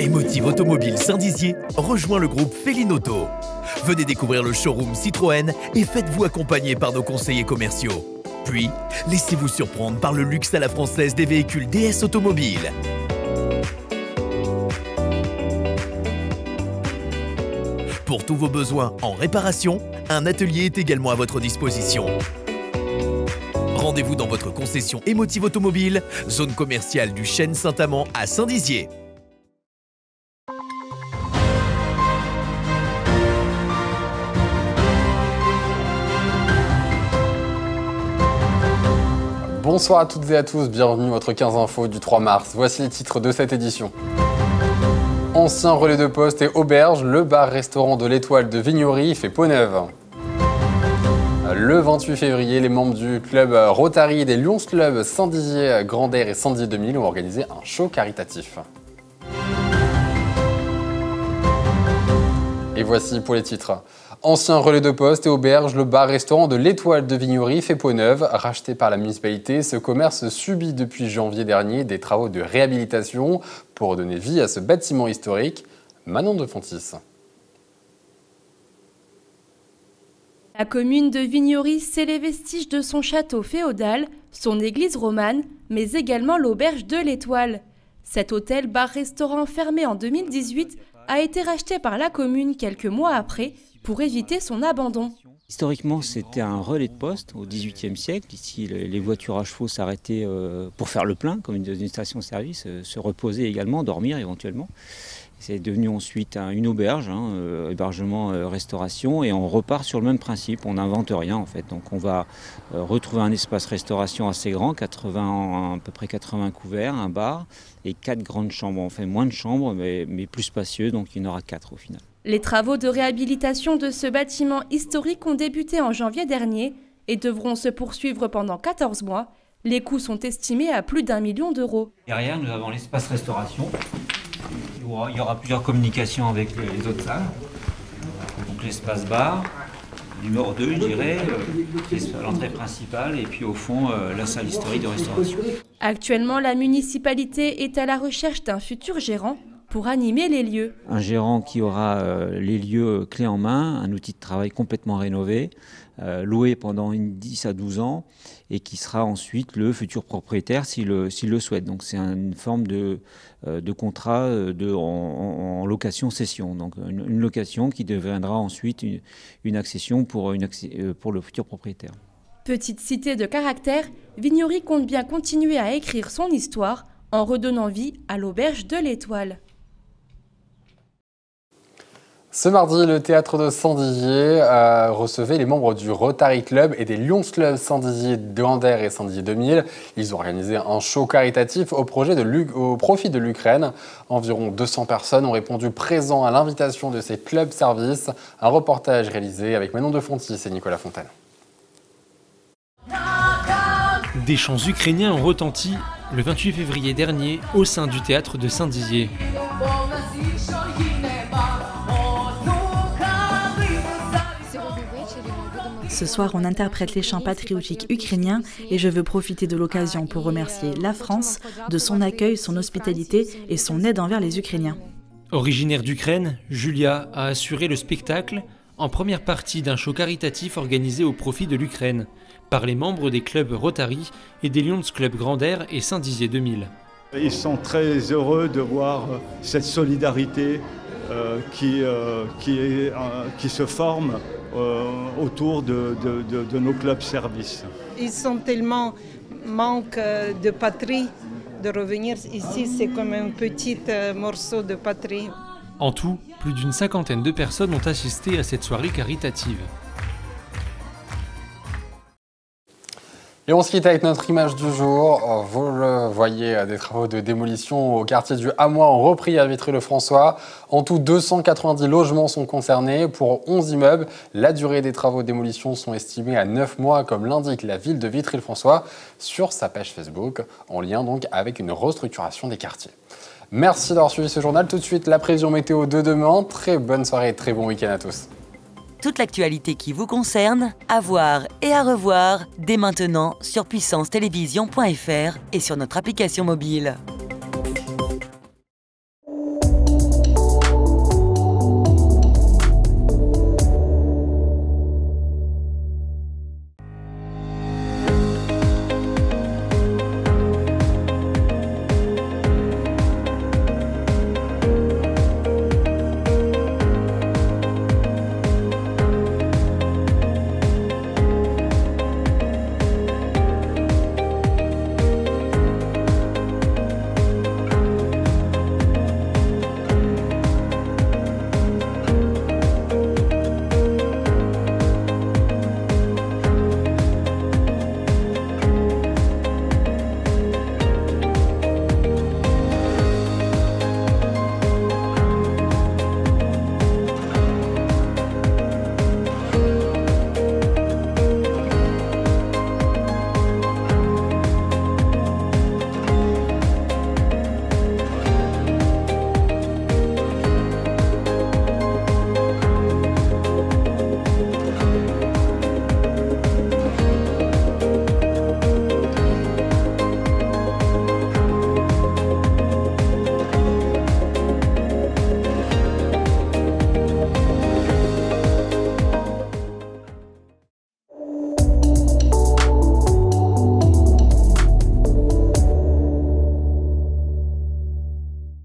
Émotive Automobile Saint-Dizier rejoint le groupe Auto. Venez découvrir le showroom Citroën et faites-vous accompagner par nos conseillers commerciaux. Puis, laissez-vous surprendre par le luxe à la française des véhicules DS Automobile. Pour tous vos besoins en réparation, un atelier est également à votre disposition. Rendez-vous dans votre concession Émotive Automobile, zone commerciale du Chêne Saint-Amand à Saint-Dizier. Bonsoir à toutes et à tous, bienvenue à votre 15 info du 3 mars. Voici les titres de cette édition. Ancien relais de poste et auberge, le bar-restaurant de l'Étoile de Vignory fait peau neuve. Le 28 février, les membres du club Rotary des Lions Club Saint-Dizier, Grand'Air et Saint-Dizier 2000 ont organisé un show caritatif. Et voici pour les titres. Ancien relais de poste et auberge, le bar-restaurant de l'Étoile de Vignory fait peau neuve. Racheté par la municipalité, ce commerce subit depuis janvier dernier des travaux de réhabilitation pour donner vie à ce bâtiment historique. Manon de Fontis. La commune de Vignory, c'est les vestiges de son château féodal, son église romane, mais également l'auberge de l'Étoile. Cet hôtel bar-restaurant fermé en 2018 a été racheté par la commune quelques mois après pour éviter son abandon. Historiquement, c'était un relais de poste au XVIIIe siècle. Ici, les voitures à chevaux s'arrêtaient euh, pour faire le plein, comme une station-service, euh, se reposer également, dormir éventuellement. C'est devenu ensuite une auberge, hein, euh, hébergement, restauration, et on repart sur le même principe. On n'invente rien en fait. Donc on va retrouver un espace restauration assez grand, 80, à peu près 80 couverts, un bar et quatre grandes chambres. On fait moins de chambres, mais, mais plus spacieux, donc il y en aura quatre au final. Les travaux de réhabilitation de ce bâtiment historique ont débuté en janvier dernier et devront se poursuivre pendant 14 mois. Les coûts sont estimés à plus d'un million d'euros. Derrière, nous avons l'espace restauration. Il y aura plusieurs communications avec les autres salles. Donc l'espace bar, numéro 2, je dirais, euh, l'entrée principale et puis au fond, euh, la salle historique de restauration. Actuellement, la municipalité est à la recherche d'un futur gérant pour animer les lieux. Un gérant qui aura euh, les lieux clés en main, un outil de travail complètement rénové, euh, loué pendant 10 à 12 ans et qui sera ensuite le futur propriétaire s'il le, le, souhaite. Donc c'est une forme de, euh, de contrat de, en, location-cession, donc une, location qui deviendra ensuite une, accession pour, une, pour le futur propriétaire. Petite cité de caractère, Vignory compte bien continuer à écrire son histoire en redonnant vie à l'auberge de l'Étoile. Ce mardi, le théâtre de Saint-Dizier euh, recevait les membres du Rotary Club et des Lions Club Saint-Dizier de et Saint-Dizier 2000. Ils ont organisé un show caritatif au, profit de l'Ukraine. Environ 200 personnes ont répondu présent à l'invitation de ces clubs services. Un reportage réalisé avec Manon de Fontis et Nicolas Fontaine. Des chants ukrainiens ont retenti le 28 février dernier au sein du théâtre de Saint-Dizier. Ce soir, on interprète les chants patriotiques ukrainiens et je veux profiter de l'occasion pour remercier la France de son accueil, son hospitalité et son aide envers les Ukrainiens. Originaire d'Ukraine, Julia a assuré le spectacle en première partie d'un show caritatif organisé au profit de l'Ukraine par les membres des clubs Rotary et des Lions Club Grand Air et Saint-Dizier 2000. Ils sont très heureux de voir cette solidarité qui, euh, qui, est, euh, qui se forme autour de, nos clubs services. Ils sont tellement manque de patrie de revenir ici, c'est comme un petit morceau de patrie. En tout, plus d'une cinquantaine de personnes ont assisté à cette soirée caritative. Et on se quitte avec notre image du jour. Vous le voyez, des travaux de démolition au quartier du Hamois ont repris à Vitry-le-François. En tout, 290 logements sont concernés pour 11 immeubles. La durée des travaux de démolition sont estimés à 9 mois, comme l'indique la ville de Vitry-le-François sur sa page Facebook, en lien donc avec une restructuration des quartiers. Merci d'avoir suivi ce journal. Tout de suite, la prévision météo de demain. Très bonne soirée et très bon week-end à tous toute l'actualité qui vous concerne, à voir et à revoir dès maintenant sur puissance-télévision.fr et sur notre application mobile.